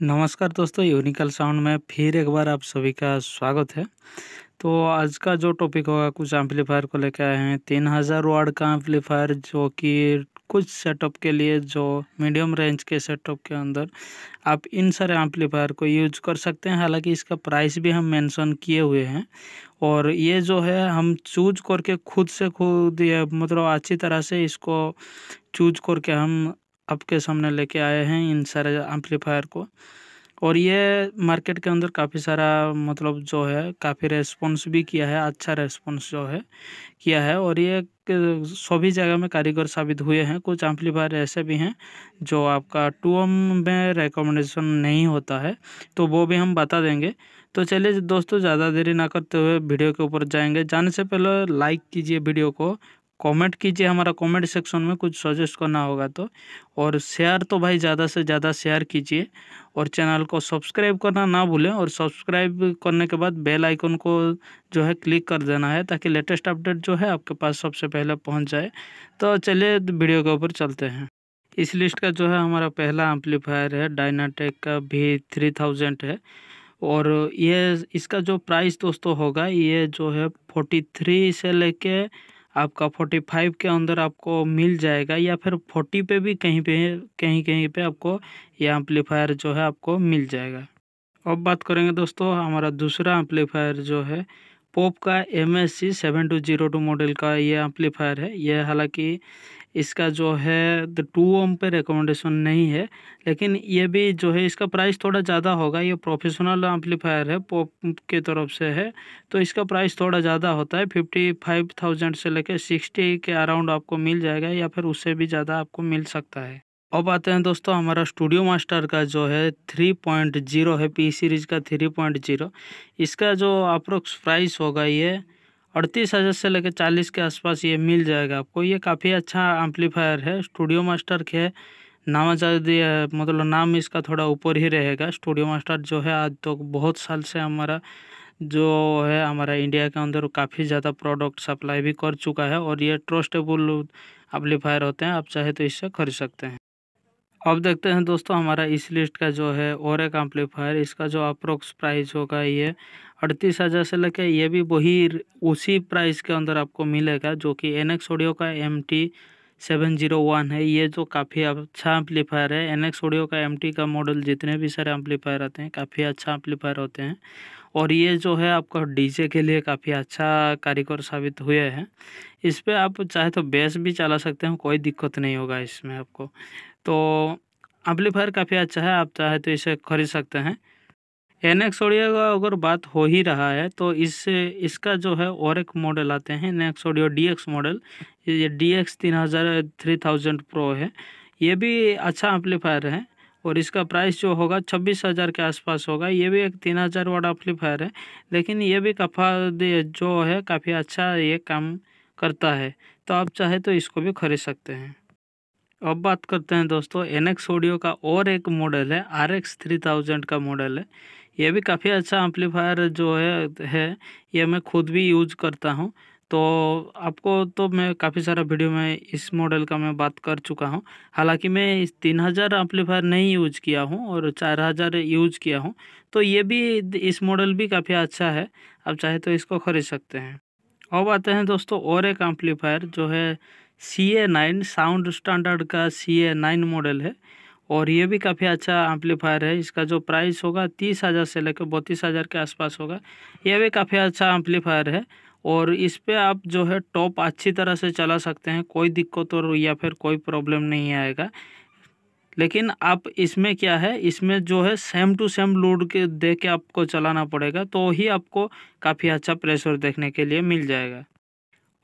नमस्कार दोस्तों, यूनिकल साउंड में फिर एक बार आप सभी का स्वागत है। तो आज का जो टॉपिक होगा, कुछ एम्पलीफायर को लेकर आए हैं। तीन हज़ार वार्ड का एम्पलीफायर जो कि कुछ सेटअप के लिए, जो मीडियम रेंज के सेटअप के अंदर आप इन सारे एम्पलीफायर को यूज़ कर सकते हैं। हालाँकि इसका प्राइस भी हम मेंशन किए हुए हैं। और ये जो है, हम चूज़ करके खुद से खुद ये मतलब अच्छी तरह से इसको चूज़ करके हम आपके सामने लेके आए हैं इन सारे एम्पलीफायर को। और ये मार्केट के अंदर काफ़ी सारा मतलब जो है, काफ़ी रेस्पॉन्स भी किया है अच्छा रेस्पॉन्स जो है, किया है। और ये सभी जगह में कारीगर साबित हुए हैं। कुछ एम्पलीफायर ऐसे भी हैं जो आपका टू एम में रिकमेंडेशन नहीं होता है तो वो भी हम बता देंगे। तो चलिए दोस्तों, ज़्यादा देरी ना करते हुए वीडियो के ऊपर जाएँगे। जाने से पहले लाइक कीजिए वीडियो को कमेंट कीजिए, हमारा कमेंट सेक्शन में कुछ सजेस्ट करना होगा तो। और शेयर तो भाई ज़्यादा से ज़्यादा शेयर कीजिए। और चैनल को सब्सक्राइब करना ना भूलें और सब्सक्राइब करने के बाद बेल आइकन को जो है क्लिक कर देना है ताकि लेटेस्ट अपडेट जो है आपके पास सबसे पहले पहुँच जाए। तो चलिए वीडियो के ऊपर चलते हैं। इस लिस्ट का जो है हमारा पहला एम्पलीफायर है डायनाटेक का भी थ्री थाउज़ेंड है। और ये, इसका जो प्राइस दोस्तों होगा, ये जो है फोर्टी थ्री से लेके आपका फोर्टी फाइव के अंदर आपको मिल जाएगा या फिर फोर्टी पे भी कहीं पे, कहीं कहीं पे आपको ये एम्पलीफायर जो है आपको मिल जाएगा। अब बात करेंगे दोस्तों, हमारा दूसरा एम्पलीफायर जो है पोप का M S C seven two zero two model का ये एम्पलीफायर है। यह हालाँकि इसका जो है द टू ओम पे रिकमेंडेशन नहीं है। लेकिन ये भी जो है, इसका प्राइस थोड़ा ज़्यादा होगा। ये प्रोफेशनल एम्पलीफायर है पॉप के तरफ़ से है। तो इसका प्राइस थोड़ा ज़्यादा होता है फिफ्टी फाइव थाउज़ेंड से लेकर सिक्सटी के अराउंड आपको मिल जाएगा या फिर उससे भी ज़्यादा आपको मिल सकता है। अब आते हैं दोस्तों, हमारा स्टूडियो मास्टर का जो है थ्री पॉइंट ज़ीरो है पी सीरीज़ का थ्री पॉइंट ज़ीरो इसका जो अप्रोक्स प्राइस होगा ये अड़तीस हज़ार से लेकर चालीस के आसपास ये मिल जाएगा आपको। ये काफ़ी अच्छा एम्पलीफायर है स्टूडियो मास्टर के नाम मतलब नाम इसका थोड़ा ऊपर ही रहेगा। स्टूडियो मास्टर जो है आज तो बहुत साल से हमारा, जो है हमारा इंडिया के अंदर काफ़ी ज़्यादा प्रोडक्ट सप्लाई भी कर चुका है और ये ट्रस्टेबल एम्पलीफायर होते हैं, आप चाहे तो इससे खरीद सकते हैं। अब देखते हैं दोस्तों हमारा इस लिस्ट का जो है और एक एम्पलीफायर इसका जो अप्रोक्स प्राइस होगा ये अड़तीस हज़ार से लेकर ये भी वही उसी प्राइस के अंदर आपको मिलेगा, जो कि एन एक्स ऑडियो का M T seven zero one है। ये जो काफ़ी अच्छा एम्पलीफायर है। एन एक्स ऑडियो का एम टी का मॉडल जितने भी सारे एम्पलीफायर आते हैं, काफ़ी अच्छा एम्पलीफायर होते हैं। और ये जो है आपका डीजे के लिए काफ़ी अच्छा कारीगर साबित हुए हैं। इस पर आप चाहे तो बेस भी चला सकते हैं, कोई दिक्कत नहीं होगा इसमें आपको। तो एम्पलीफायर काफ़ी अच्छा है, आप चाहे तो इसे खरीद सकते हैं। एन एक्स ऑडियो का अगर बात हो ही रहा है तो इससे इसका जो है और एक मॉडल आते हैं N X audio D X model ये डी एक्स तीन हज़ार थ्री थाउज़ेंड प्रो है। ये भी अच्छा एम्पलीफायर है और इसका प्राइस जो होगा छब्बीस हज़ार के आसपास होगा। ये भी एक तीन हज़ार वाट एम्पलीफायर है, लेकिन ये भी काफ़ा, जो है काफ़ी अच्छा ये काम करता है। तो आप चाहे तो इसको भी खरीद सकते हैं। अब बात करते हैं दोस्तों एन एक्स ऑडियो का और एक मॉडल है आर एक्स थ्री थाउज़ेंड का मॉडल है। ये भी काफ़ी अच्छा एम्पलीफायर जो है है, ये मैं खुद भी यूज़ करता हूँ। तो आपको तो मैं काफ़ी सारा वीडियो में इस मॉडल का मैं बात कर चुका हूँ। हालाँकि मैं इस तीन हज़ार एम्पलीफायर नहीं यूज़ किया हूँ और चार हज़ार यूज़ किया हूँ। तो ये भी इस मॉडल भी काफ़ी अच्छा है। आप चाहे तो इसको खरीद सकते हैं। अब आते हैं दोस्तों और एक एम्पलीफायर जो है C A nine sound standard का सी ए नाइन मॉडल है। और ये भी काफ़ी अच्छा एम्पलीफायर है। इसका जो प्राइस होगा, तीस हज़ार से लेकर बत्तीस हज़ार के आसपास होगा। ये भी काफ़ी अच्छा एम्पलीफायर है और इस पर आप जो है टॉप अच्छी तरह से चला सकते हैं। कोई दिक्कत और या फिर कोई प्रॉब्लम नहीं आएगा। लेकिन आप इसमें क्या है, इसमें जो है सेम टू सेम लोड के दे के आपको चलाना पड़ेगा तो ही आपको काफ़ी अच्छा प्रेशर देखने के लिए मिल जाएगा।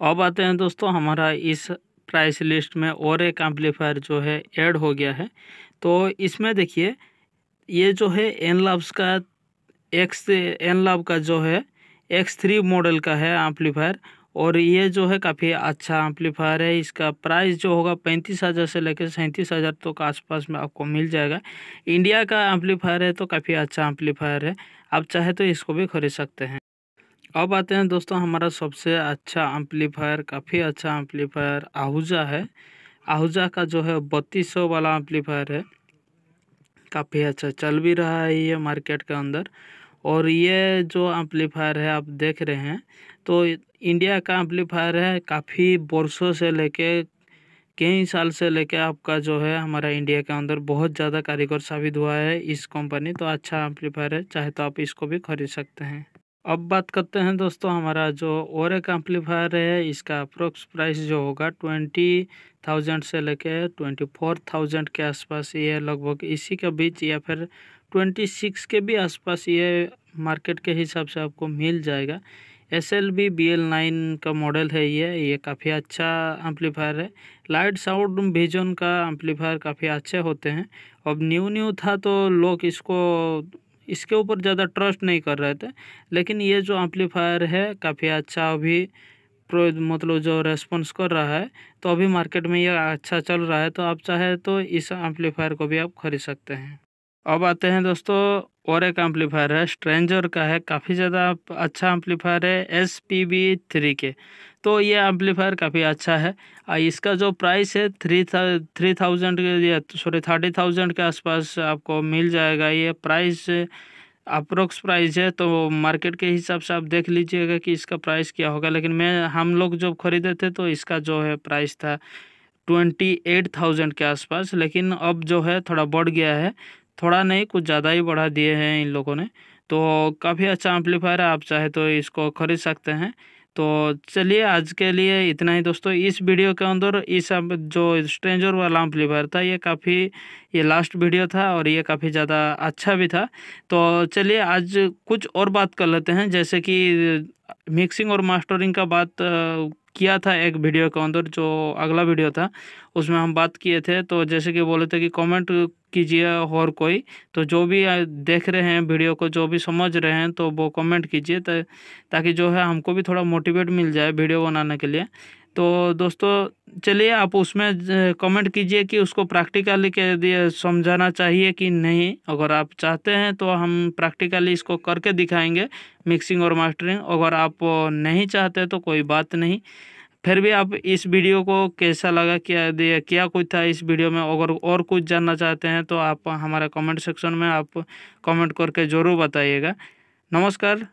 अब आते हैं दोस्तों, हमारा इस प्राइस लिस्ट में और एक एम्पलीफायर जो है ऐड हो गया है। तो इसमें देखिए, ये जो है एन लाब्स का एक्स एन लाभ का जो है एक्स थ्री मॉडल का है एम्पलीफायर और ये जो है काफ़ी अच्छा एम्पलीफायर है। इसका प्राइस जो होगा पैंतीस हज़ार से लेकर सैंतीस हज़ार तो आसपास में आपको मिल जाएगा। इंडिया का एम्पलीफायर है तो काफ़ी अच्छा एम्पलीफायर है। आप चाहे तो इसको भी खरीद सकते हैं। अब आते हैं दोस्तों, हमारा सबसे अच्छा एम्पलीफायर काफ़ी अच्छा एम्पलीफायर आहूजा है। आहूजा का जो है बत्तीस सौ वाला एम्पलीफायर है। काफ़ी अच्छा चल भी रहा है ये मार्केट के अंदर। और ये जो एम्पलीफायर है, आप देख रहे हैं तो इंडिया का एम्पलीफायर है, काफ़ी वर्षों से लेके, कई साल से लेके आपका जो है हमारा इंडिया के अंदर बहुत ज़्यादा कारीगर साबित हुआ है इस कंपनी तो अच्छा एम्पलीफायर है, चाहे तो आप इसको भी खरीद सकते हैं। अब बात करते हैं दोस्तों हमारा जो और एक एम्पलीफायर है, इसका अप्रोक्स प्राइस जो होगा ट्वेंटी थाउज़ेंड से लेके ट्वेंटी फोर थाउज़ेंड के आसपास ये लगभग। इसी के बीच या फिर ट्वेंटी सिक्स के भी आसपास ये मार्केट के हिसाब से आपको मिल जाएगा। S L B B L nine का मॉडल है ये ये काफ़ी अच्छा एम्पलीफायर है। लाइट साउंड विजन का एम्पलीफायर काफ़ी अच्छे होते हैं। अब न्यू न्यू था तो लोग इसको इसके ऊपर ज़्यादा ट्रस्ट नहीं कर रहे थे। लेकिन ये जो एम्पलीफायर है, काफ़ी अच्छा अभी मतलब जो रेस्पॉन्स कर रहा है तो अभी मार्केट में ये अच्छा चल रहा है। तो आप चाहे तो इस एम्पलीफायर को भी आप खरीद सकते हैं। अब आते हैं दोस्तों, और एक एम्पलीफायर है स्ट्रेंजर का है। काफ़ी ज़्यादा अच्छा एम्पलीफायर है एस पी बी थ्री के तो ये एम्पलीफायर काफ़ी अच्छा है। इसका जो प्राइस है थ्री था थ्री थाउज़ेंड या सॉरी थर्टी थाउज़ेंड के आसपास आपको मिल जाएगा। ये प्राइस अप्रोक्स प्राइस है तो मार्केट के हिसाब से आप देख लीजिएगा कि इसका प्राइस क्या होगा। लेकिन मैं, हम लोग जब खरीदे थे तो इसका जो है प्राइस था ट्वेंटी एट थाउज़ेंड के आसपास। लेकिन अब जो है, थोड़ा बढ़ गया है। थोड़ा नहीं, कुछ ज़्यादा ही बढ़ा दिए हैं इन लोगों ने। तो काफ़ी अच्छा एम्पलीफायर है, आप चाहे तो इसको खरीद सकते हैं। तो चलिए आज के लिए इतना ही दोस्तों। इस वीडियो के अंदर इस जो स्ट्रेंजर वाला एम्पलीफायर था, ये काफ़ी, ये लास्ट वीडियो था और ये काफ़ी ज़्यादा अच्छा भी था। तो चलिए आज कुछ और बात कर लेते हैं, जैसे कि मिक्सिंग और मास्टरिंग का बात किया था एक वीडियो के अंदर, जो अगला वीडियो था, उसमें हम बात किए थे। तो जैसे कि बोले थे कि कमेंट कीजिए और कोई। तो जो भी देख रहे हैं वीडियो को, जो भी समझ रहे हैं तो वो कमेंट कीजिए ताकि जो है हमको भी थोड़ा मोटिवेट मिल जाए वीडियो बनाने के लिए। तो दोस्तों, चलिए आप उसमें कमेंट कीजिए कि उसको प्रैक्टिकली के दिए, समझाना चाहिए कि नहीं। अगर आप चाहते हैं तो हम प्रैक्टिकली इसको करके दिखाएँगे मिक्सिंग और मास्टरिंग अगर आप नहीं चाहते तो कोई बात नहीं। फिर भी आप इस वीडियो को कैसा लगा, क्या दिया, क्या कुछ था इस वीडियो में? अगर और कुछ जानना चाहते हैं तो आप हमारे कमेंट सेक्शन में आप कमेंट करके ज़रूर बताइएगा। नमस्कार,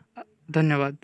धन्यवाद।